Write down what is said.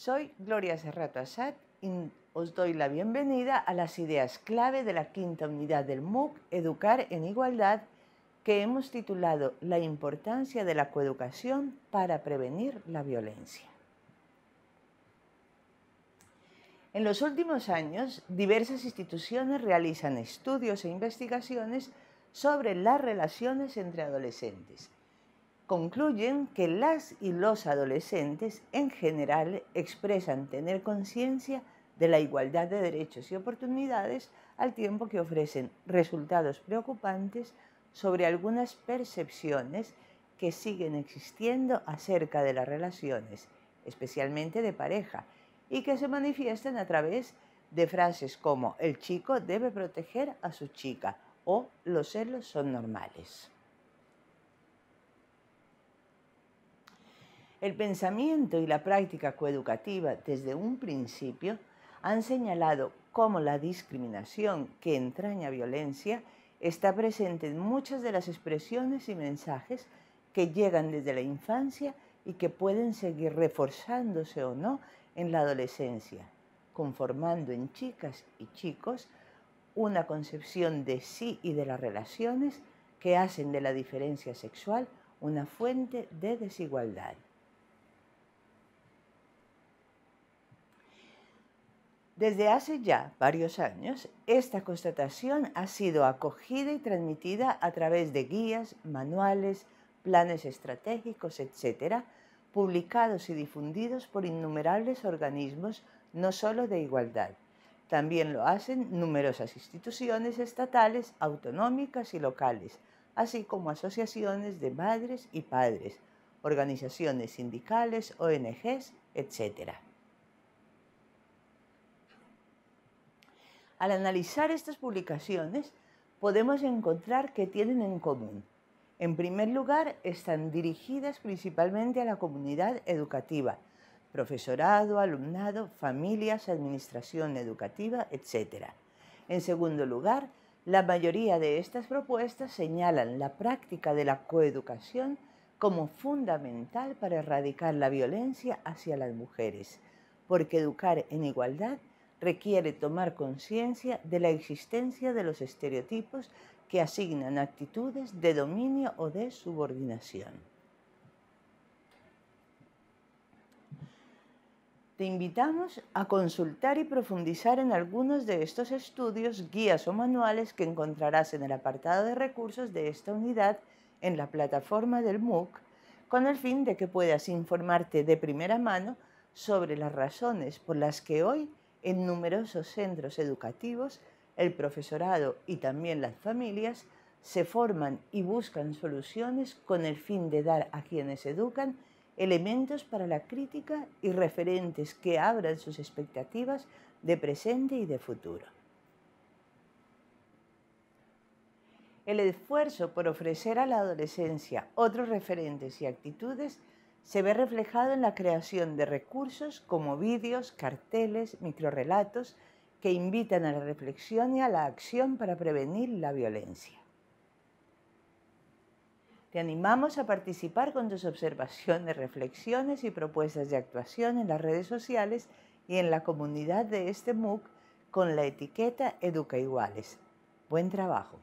Soy Gloria Serrato Assad y os doy la bienvenida a las ideas clave de la quinta unidad del MOOC Educar en Igualdad que hemos titulado La importancia de la coeducación para prevenir la violencia. En los últimos años, diversas instituciones realizan estudios e investigaciones sobre las relaciones entre adolescentes. Concluyen que las y los adolescentes en general expresan tener conciencia de la igualdad de derechos y oportunidades al tiempo que ofrecen resultados preocupantes sobre algunas percepciones que siguen existiendo acerca de las relaciones, especialmente de pareja, y que se manifiestan a través de frases como el chico debe proteger a su chica o los celos son normales. El pensamiento y la práctica coeducativa desde un principio han señalado cómo la discriminación que entraña violencia está presente en muchas de las expresiones y mensajes que llegan desde la infancia y que pueden seguir reforzándose o no en la adolescencia, conformando en chicas y chicos una concepción de sí y de las relaciones que hacen de la diferencia sexual una fuente de desigualdad. Desde hace ya varios años, esta constatación ha sido acogida y transmitida a través de guías, manuales, planes estratégicos, etc., publicados y difundidos por innumerables organismos, no solo de igualdad. También lo hacen numerosas instituciones estatales, autonómicas y locales, así como asociaciones de madres y padres, organizaciones sindicales, ONGs, etc. Al analizar estas publicaciones, podemos encontrar que tienen en común. En primer lugar, están dirigidas principalmente a la comunidad educativa, profesorado, alumnado, familias, administración educativa, etc. En segundo lugar, la mayoría de estas propuestas señalan la práctica de la coeducación como fundamental para erradicar la violencia hacia las mujeres, porque educar en igualdad requiere tomar conciencia de la existencia de los estereotipos que asignan actitudes de dominio o de subordinación. Te invitamos a consultar y profundizar en algunos de estos estudios, guías o manuales que encontrarás en el apartado de recursos de esta unidad en la plataforma del MOOC, con el fin de que puedas informarte de primera mano sobre las razones por las que hoy en numerosos centros educativos, el profesorado y también las familias se forman y buscan soluciones con el fin de dar a quienes educan elementos para la crítica y referentes que abran sus expectativas de presente y de futuro. El esfuerzo por ofrecer a la adolescencia otros referentes y actitudes se ve reflejado en la creación de recursos como vídeos, carteles, microrelatos que invitan a la reflexión y a la acción para prevenir la violencia. Te animamos a participar con tus observaciones, reflexiones y propuestas de actuación en las redes sociales y en la comunidad de este MOOC con la etiqueta Educa Iguales. Buen trabajo.